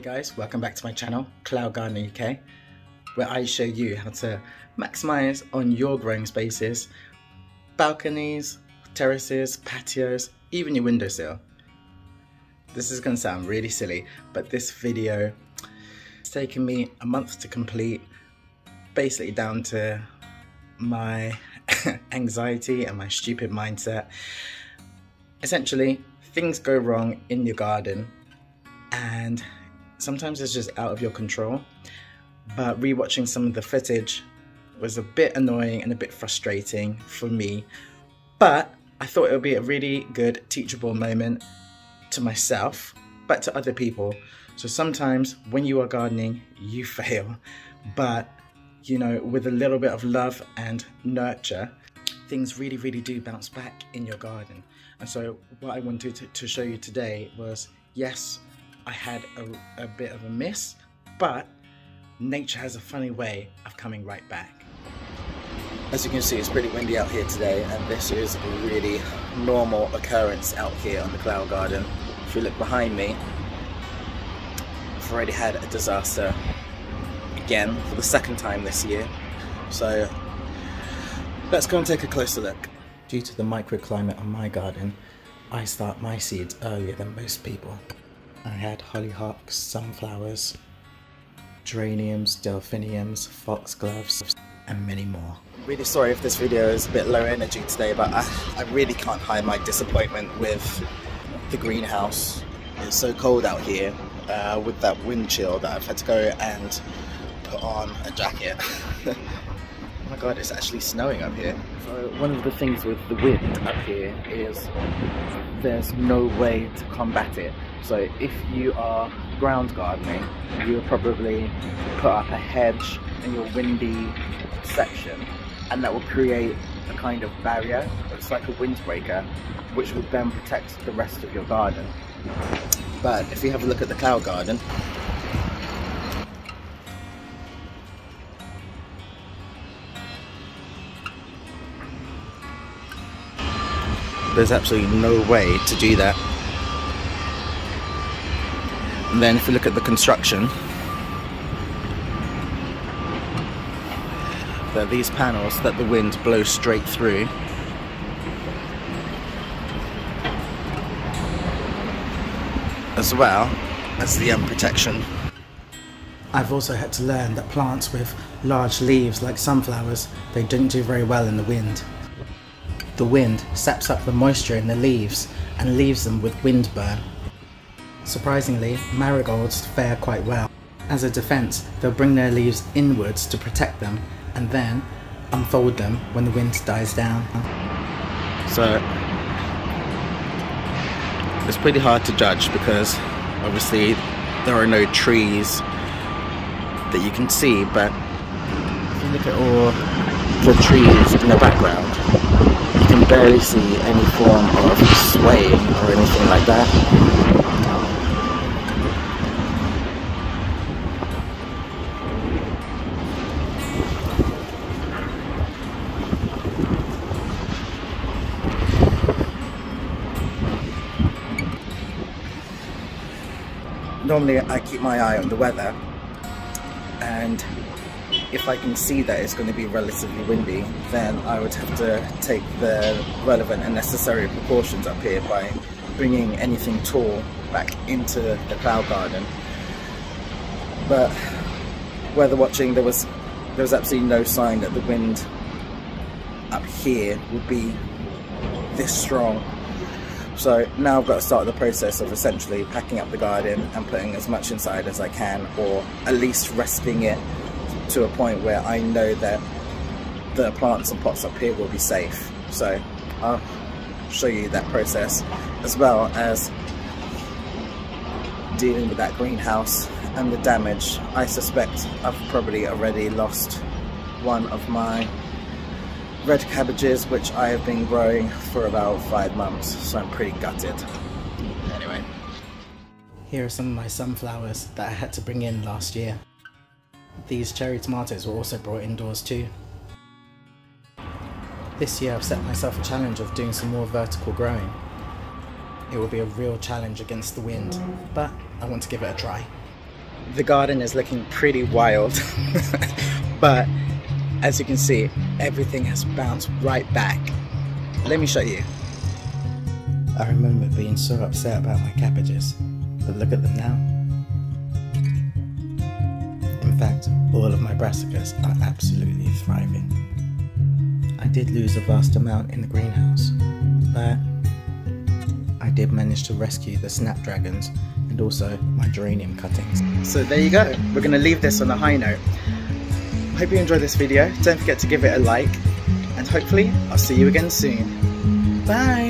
Hey guys, welcome back to my channel, Cloud Gardener UK, where I show you how to maximize on your growing spaces, balconies, terraces, patios, even your windowsill. This is going to sound really silly, but this video it's taken me a month to complete, basically down to my anxiety and my stupid mindset. Essentially, things go wrong in your garden and sometimes it's just out of your control. But rewatching some of the footage was a bit annoying and a bit frustrating for me. But I thought it would be a really good teachable moment to myself, but to other people. So sometimes when you are gardening, you fail. But you know, with a little bit of love and nurture, things really, really do bounce back in your garden. And so what I wanted to, to show you today was, yes, I had a, a bit of a miss, but nature has a funny way of coming right back. As you can see, it's pretty windy out here today, and this is a really normal occurrence out here on the Cloud Garden. If you look behind me, I've already had a disaster again for the second time this year. So let's go and take a closer look. Due to the microclimate on my garden, I start my seeds earlier than most people. I had hollyhocks, sunflowers, geraniums, delphiniums, foxgloves, and many more. Really sorry if this video is a bit low energy today, but I, I really can't hide my disappointment with the greenhouse. It's so cold out here uh, with that wind chill that I've had to go and put on a jacket. oh my god, it's actually snowing up here. So one of the things with the wind up here is there's no way to combat it. So if you are ground gardening, you would probably put up a hedge in your windy section and that will create a kind of barrier. It's like a windbreaker, which will then protect the rest of your garden. But if you have a look at the cloud garden, there's absolutely no way to do that. And then if you look at the construction, there are these panels that the wind blows straight through. As well as the um, protection. I've also had to learn that plants with large leaves like sunflowers, they don't do very well in the wind. The wind saps up the moisture in the leaves and leaves them with wind burn. Surprisingly, marigolds fare quite well. As a defense, they'll bring their leaves inwards to protect them and then unfold them when the wind dies down. So it's pretty hard to judge because obviously there are no trees that you can see, but if you look at all the trees in the background, you can barely see any form of swaying or anything like that. Normally I keep my eye on the weather and if I can see that it's going to be relatively windy then I would have to take the relevant and necessary precautions up here by bringing anything tall back into the cloud garden. But weather watching there was there was absolutely no sign that the wind up here would be this strong so now I've got to start the process of essentially packing up the garden and putting as much inside as I can or at least resting it to a point where I know that the plants and pots up here will be safe. So I'll show you that process as well as dealing with that greenhouse and the damage. I suspect I've probably already lost one of my red cabbages which I have been growing for about five months so I'm pretty gutted. Anyway. Here are some of my sunflowers that I had to bring in last year. These cherry tomatoes were also brought indoors too. This year I've set myself a challenge of doing some more vertical growing. It will be a real challenge against the wind, but I want to give it a try. the garden is looking pretty wild, but as you can see, everything has bounced right back. Let me show you. I remember being so upset about my cabbages, but look at them now. In fact, all of my brassicas are absolutely thriving. I did lose a vast amount in the greenhouse, but I did manage to rescue the snapdragons and also my geranium cuttings. So there you go, we're going to leave this on a high note. I hope you enjoyed this video, don't forget to give it a like, and hopefully I'll see you again soon. Bye!